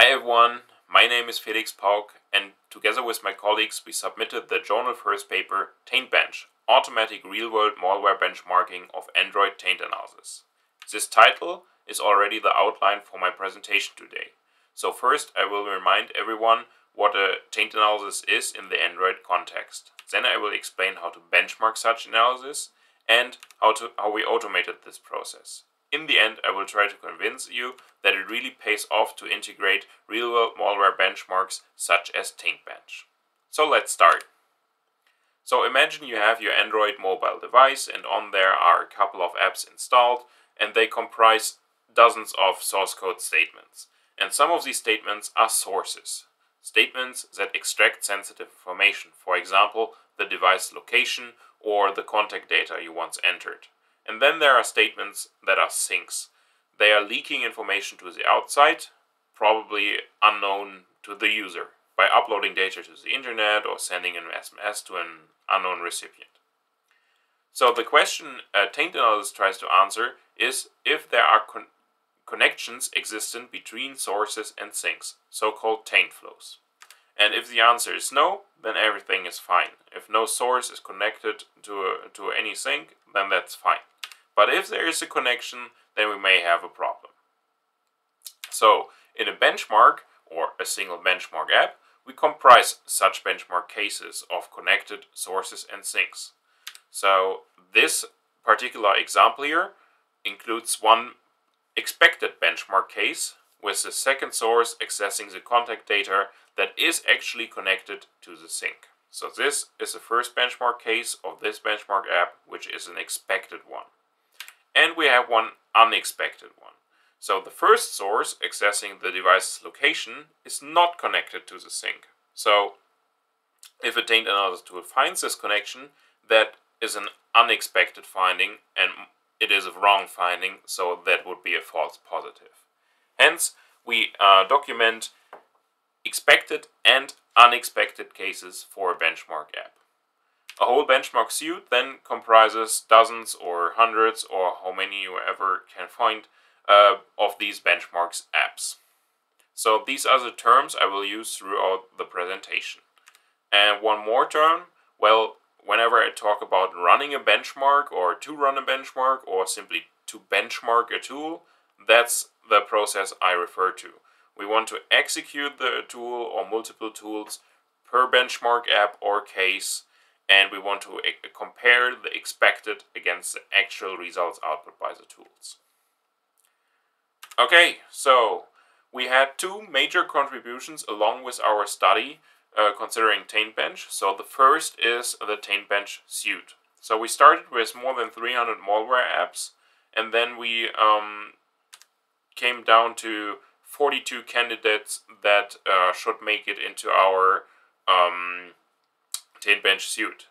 Hi everyone, my name is Felix Pauck and together with my colleagues we submitted the journal first paper TaintBench, Automatic Real-World Malware Benchmarking of Android Taint Analysis. This title is already the outline for my presentation today. So first I will remind everyone what a taint analysis is in the Android context. Then I will explain how to benchmark such analysis and how, to, how we automated this process. In the end, I will try to convince you that it really pays off to integrate real-world malware benchmarks such as TaintBench. So let's start. So imagine you have your Android mobile device and on there are a couple of apps installed and they comprise dozens of source code statements. And some of these statements are sources. Statements that extract sensitive information, for example, the device location or the contact data you once entered. And then there are statements that are sinks. They are leaking information to the outside, probably unknown to the user, by uploading data to the internet or sending an SMS to an unknown recipient. So the question uh, a taint analysis tries to answer is if there are con connections existent between sources and sinks, so-called taint flows. And if the answer is no, then everything is fine. If no source is connected to, a, to any sink, then that's fine. But if there is a connection, then we may have a problem. So, in a benchmark, or a single benchmark app, we comprise such benchmark cases of connected sources and sinks. So, this particular example here includes one expected benchmark case with the second source accessing the contact data that is actually connected to the sink. So this is the first benchmark case of this benchmark app, which is an expected one and we have one unexpected one. So the first source accessing the device's location is not connected to the sink. So if a taint analysis tool finds this connection, that is an unexpected finding and it is a wrong finding, so that would be a false positive. Hence, we uh, document expected and unexpected cases for a benchmark app. A whole benchmark suite then comprises dozens or hundreds or how many you ever can find uh, of these benchmarks apps. So these are the terms I will use throughout the presentation. And one more term, well, whenever I talk about running a benchmark or to run a benchmark or simply to benchmark a tool, that's the process I refer to. We want to execute the tool or multiple tools per benchmark app or case and we want to compare the expected against the actual results output by the tools. Okay, so we had two major contributions along with our study uh, considering TaintBench. So the first is the TaintBench suite. So we started with more than 300 malware apps and then we um, came down to 42 candidates that uh, should make it into our um, TaintBench suite.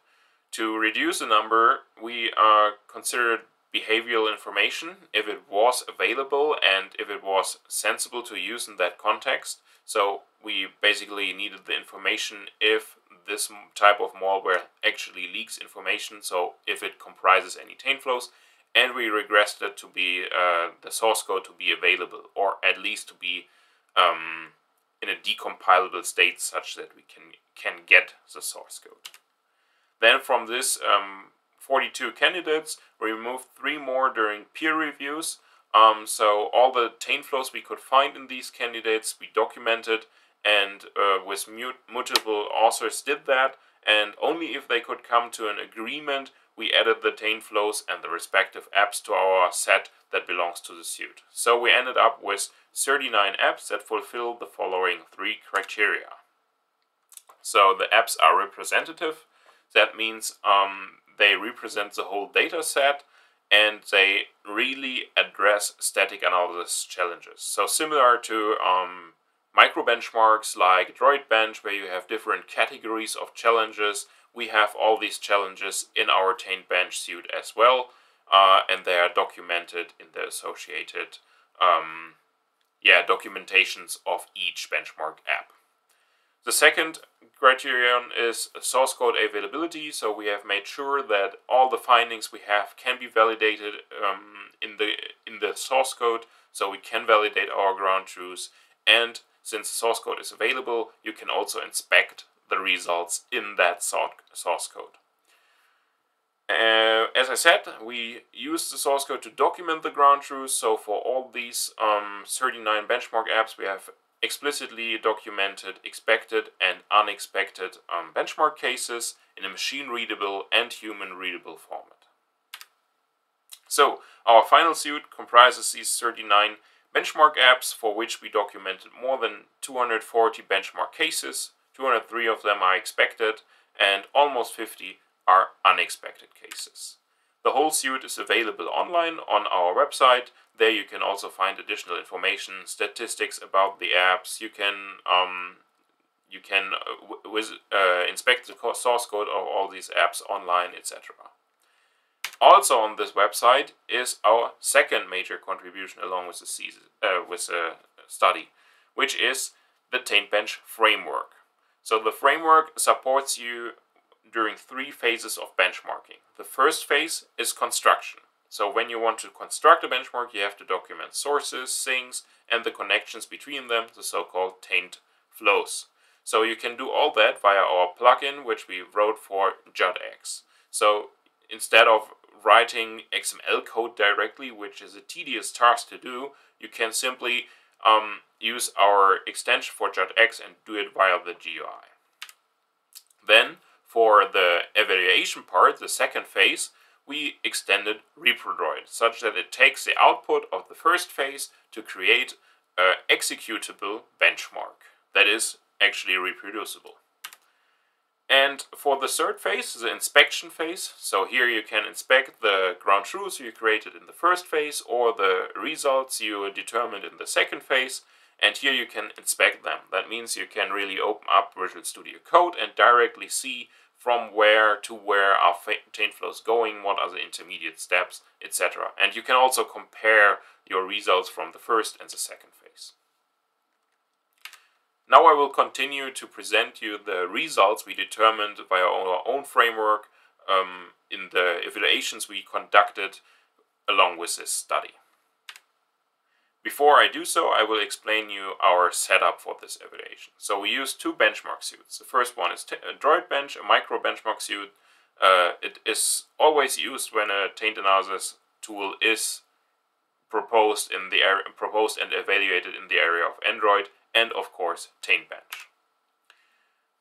To reduce the number, we uh, considered behavioral information if it was available and if it was sensible to use in that context. So we basically needed the information if this type of malware actually leaks information, so if it comprises any taint flows, and we regressed it to be uh, the source code to be available, or at least to be um, in a decompilable state such that we can, can get the source code. Then from this um, 42 candidates, we removed three more during peer reviews. Um, so all the taint flows we could find in these candidates, we documented and uh, with multiple authors did that. And only if they could come to an agreement, we added the taint flows and the respective apps to our set that belongs to the suite. So we ended up with 39 apps that fulfill the following three criteria. So the apps are representative. That means um, they represent the whole data set and they really address static analysis challenges. So similar to um, micro benchmarks like DroidBench, where you have different categories of challenges, we have all these challenges in our Taint Bench suite as well, uh, and they are documented in the associated um, yeah, documentations of each benchmark app. The second criterion is source code availability. So we have made sure that all the findings we have can be validated um, in the in the source code. So we can validate our ground truths. And since the source code is available, you can also inspect the results in that source code. Uh, as I said, we use the source code to document the ground truth. So for all these um, 39 benchmark apps, we have explicitly documented expected and unexpected um, benchmark cases in a machine readable and human readable format. So our final suite comprises these 39 benchmark apps for which we documented more than 240 benchmark cases. 203 of them are expected and almost 50 are unexpected cases. The whole suite is available online on our website. There you can also find additional information, statistics about the apps. You can um, you can uh, uh, inspect the source code of all these apps online, etc. Also on this website is our second major contribution along with the season, uh, with the study, which is the Taintbench framework. So the framework supports you during three phases of benchmarking. The first phase is construction. So when you want to construct a benchmark, you have to document sources, sinks, and the connections between them, the so-called taint flows. So you can do all that via our plugin, which we wrote for JADX. So instead of writing XML code directly, which is a tedious task to do, you can simply um, use our extension for JADX and do it via the GUI. Then for the evaluation part, the second phase, we extended ReproDroid, such that it takes the output of the first phase to create an executable benchmark that is actually reproducible. And for the third phase, the inspection phase, so here you can inspect the ground truths you created in the first phase or the results you determined in the second phase, and here you can inspect them. That means you can really open up Visual Studio Code and directly see from where to where are taint flows going, what are the intermediate steps, etc. And you can also compare your results from the first and the second phase. Now I will continue to present you the results we determined via our own framework um, in the evaluations we conducted along with this study. Before I do so, I will explain you our setup for this evaluation. So we use two benchmark suits. The first one is a Droid Bench, a micro benchmark suit. Uh, it is always used when a taint analysis tool is proposed in the area, proposed and evaluated in the area of Android, and of course Taintbench.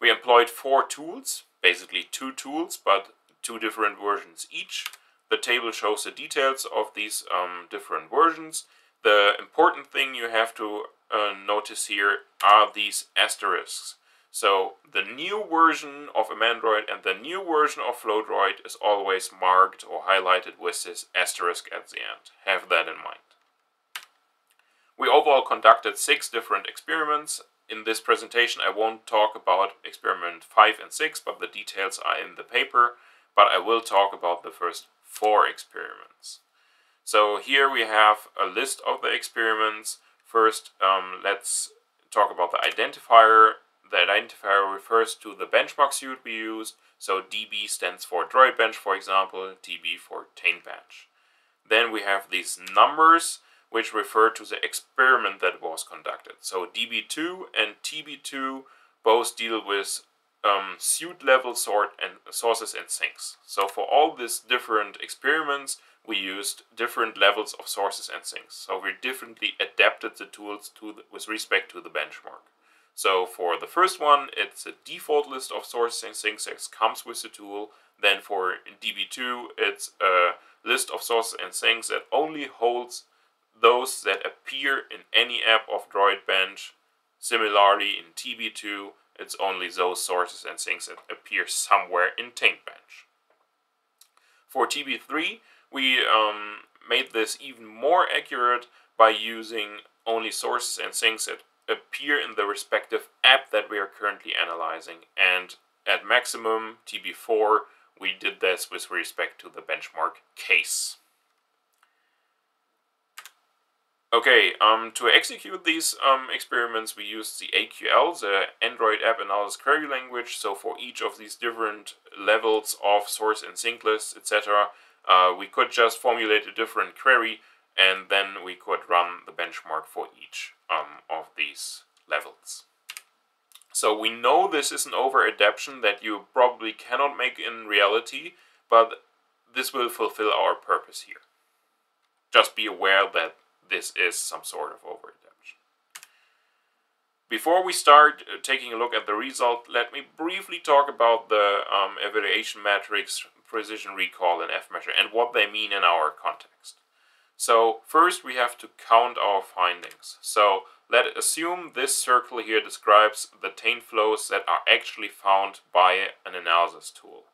We employed four tools, basically two tools, but two different versions each. The table shows the details of these um, different versions. The important thing you have to uh, notice here are these asterisks. So the new version of Amandroid and the new version of FlowDroid is always marked or highlighted with this asterisk at the end. Have that in mind. We overall conducted six different experiments. In this presentation I won't talk about experiment 5 and 6, but the details are in the paper, but I will talk about the first four experiments. So here we have a list of the experiments. First, um, let's talk about the identifier. The identifier refers to the benchmark suit we used. So DB stands for Droid Bench, for example, TB for Taintbench. Then we have these numbers, which refer to the experiment that was conducted. So DB2 and TB2 both deal with um, suit level sort and sources and sinks. So for all these different experiments, we used different levels of sources and sinks. So we differently adapted the tools to the, with respect to the benchmark. So for the first one, it's a default list of sources and sinks that comes with the tool. Then for DB2, it's a list of sources and sinks that only holds those that appear in any app of Droid Bench. Similarly, in TB2, it's only those sources and sinks that appear somewhere in Taintbench. For TB3, we um, made this even more accurate by using only sources and sinks that appear in the respective app that we are currently analyzing. And at maximum TB4, we did this with respect to the benchmark case. Okay, um, to execute these um, experiments, we used the AQL, the Android App Analysis Query Language. So for each of these different levels of source and sink lists, etc., uh, we could just formulate a different query and then we could run the benchmark for each um, of these levels. So we know this is an over-adaptation that you probably cannot make in reality, but this will fulfill our purpose here. Just be aware that this is some sort of over-adaptation. Before we start uh, taking a look at the result, let me briefly talk about the um, evaluation matrix, precision recall, and F-measure and what they mean in our context. So first we have to count our findings. So let assume this circle here describes the taint flows that are actually found by an analysis tool.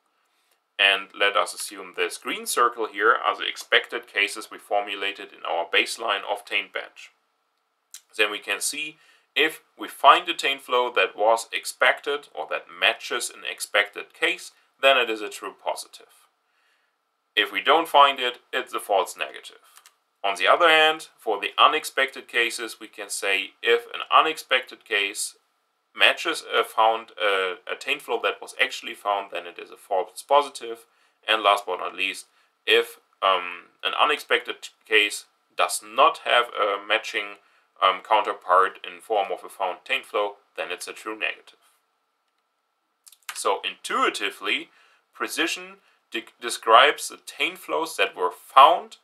And let us assume this green circle here are the expected cases we formulated in our baseline of taint bench. Then we can see if we find a taint flow that was expected or that matches an expected case, then it is a true positive. If we don't find it, it's a false negative. On the other hand, for the unexpected cases, we can say if an unexpected case matches a found uh, a taint flow that was actually found, then it is a false positive. And last but not least, if um, an unexpected case does not have a matching um, counterpart in form of a found taint flow, then it's a true negative. So intuitively, precision de describes the taint flows that were found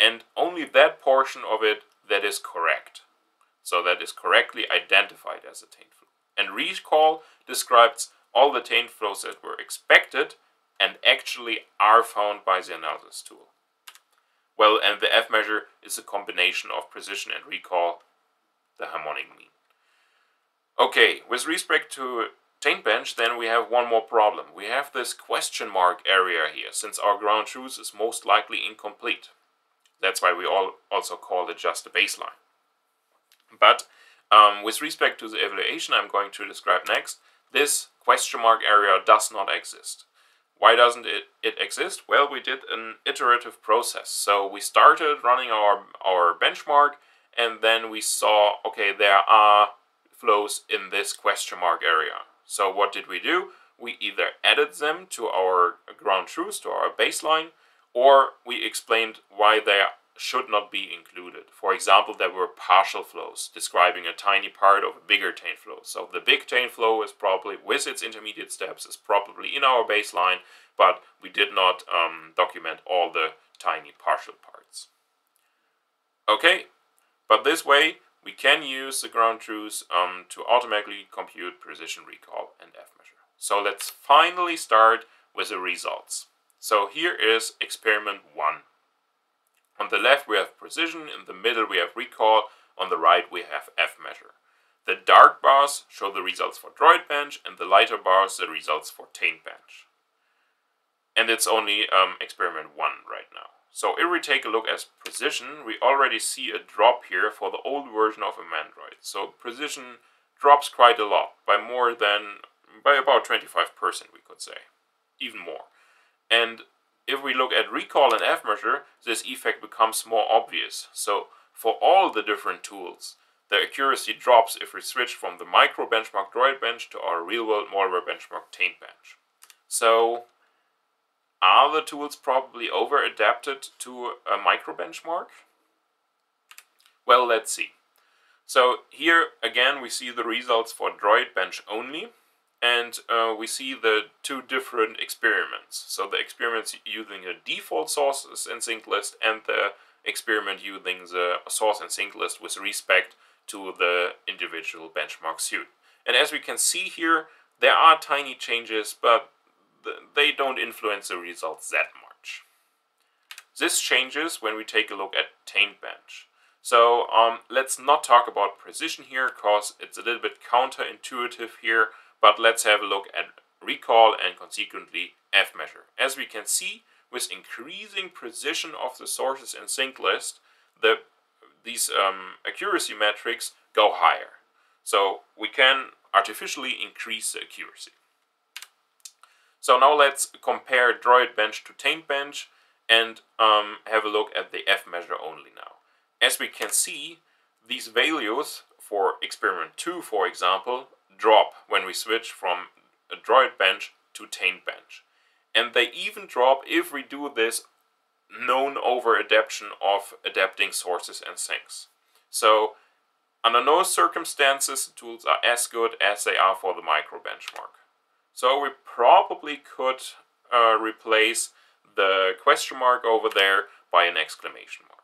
and only that portion of it that is correct. So that is correctly identified as a taint flow. And recall describes all the taint flows that were expected and actually are found by the analysis tool. Well, and the F measure is a combination of precision and recall, the harmonic mean. Okay, with respect to taint bench, then we have one more problem. We have this question mark area here, since our ground truth is most likely incomplete. That's why we all also call it just a baseline. But um, with respect to the evaluation I'm going to describe next, this question mark area does not exist. Why doesn't it, it exist? Well, we did an iterative process. So we started running our, our benchmark and then we saw, okay, there are flows in this question mark area. So what did we do? We either added them to our ground truth, to our baseline, or we explained why they should not be included. For example, there were partial flows describing a tiny part of a bigger taint flow. So the big taint flow is probably, with its intermediate steps, is probably in our baseline, but we did not um, document all the tiny partial parts. Okay, but this way we can use the ground truth um, to automatically compute precision recall and F measure. So let's finally start with the results. So here is experiment 1. On the left we have precision, in the middle we have recall, on the right we have F measure. The dark bars show the results for droid bench and the lighter bars the results for taint bench. And it's only um, experiment 1 right now. So if we take a look at precision, we already see a drop here for the old version of Amandroid. So precision drops quite a lot, by more than, by about 25% we could say, even more. And if we look at recall and F-measure, this effect becomes more obvious. So for all the different tools, the accuracy drops if we switch from the micro benchmark droid bench to our real-world malware benchmark taint bench. So are the tools probably over-adapted to a micro benchmark? Well, let's see. So here again we see the results for droid bench only and uh, we see the two different experiments. So the experiments using the default sources and sink list and the experiment using the source and sink list with respect to the individual benchmark suit. And as we can see here, there are tiny changes, but they don't influence the results that much. This changes when we take a look at taint bench. So um, let's not talk about precision here, because it's a little bit counterintuitive here but let's have a look at recall and consequently F measure. As we can see, with increasing precision of the sources in sink list, the, these um, accuracy metrics go higher. So we can artificially increase the accuracy. So now let's compare Droid Bench to Taint Bench and um, have a look at the F measure only now. As we can see, these values for experiment 2, for example, drop when we switch from a droid bench to taint bench. And they even drop if we do this known over adaptation of adapting sources and sinks. So Under no circumstances, tools are as good as they are for the micro benchmark. So we probably could uh, replace the question mark over there by an exclamation mark.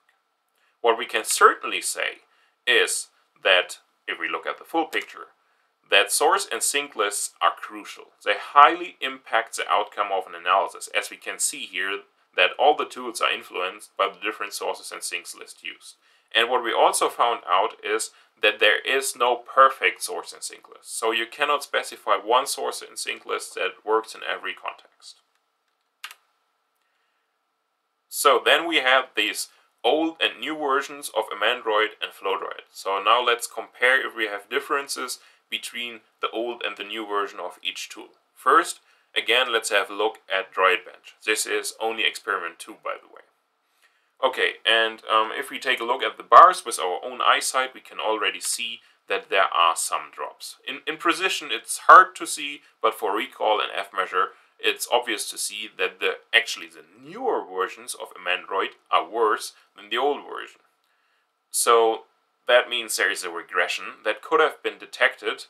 What we can certainly say is that, if we look at the full picture, that source and sink lists are crucial. They highly impact the outcome of an analysis, as we can see here that all the tools are influenced by the different sources and sinks list used. And what we also found out is that there is no perfect source and sink list. So you cannot specify one source and sink list that works in every context. So then we have these old and new versions of Amandroid and Flow-Droid. So now let's compare if we have differences between the old and the new version of each tool. First, again, let's have a look at DroidBench. This is only experiment 2, by the way. Okay, and um, if we take a look at the bars with our own eyesight, we can already see that there are some drops. In, in precision, it's hard to see, but for recall and F-measure, it's obvious to see that the actually the newer versions of Amandroid are worse than the old version. So that means there is a regression that could have been detected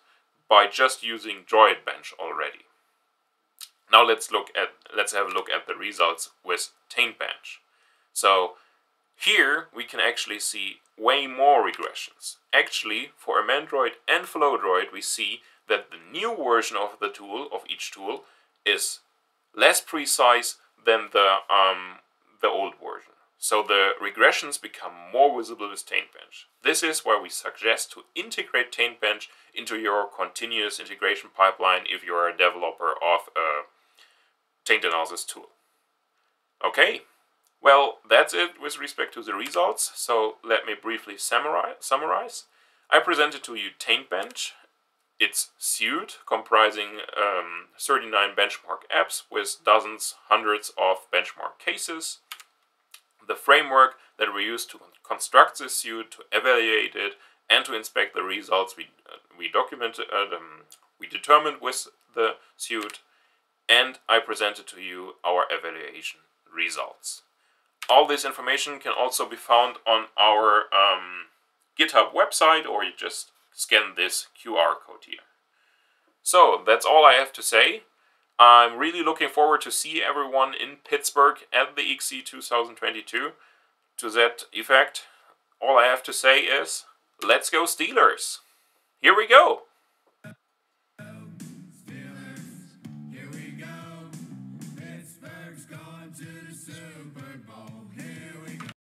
by just using Droid Bench already. Now let's look at let's have a look at the results with TaintBench. So here we can actually see way more regressions. Actually, for Amandroid and Flow-Droid, we see that the new version of the tool, of each tool, is less precise than the, um, the old version. So the regressions become more visible with TaintBench. This is why we suggest to integrate TaintBench into your continuous integration pipeline if you are a developer of a taint analysis tool. Okay, well, that's it with respect to the results. So let me briefly summarize. I presented to you TaintBench its suite, comprising um, 39 benchmark apps with dozens, hundreds of benchmark cases. The framework that we use to construct this suite, to evaluate it, and to inspect the results we, uh, we documented, uh, um, we determined with the suite, and I presented to you our evaluation results. All this information can also be found on our um, GitHub website, or you just scan this QR code here. So that's all I have to say. I'm really looking forward to see everyone in Pittsburgh at the ICSE 2022. To that effect, all I have to say is, let's go Steelers! Here we go!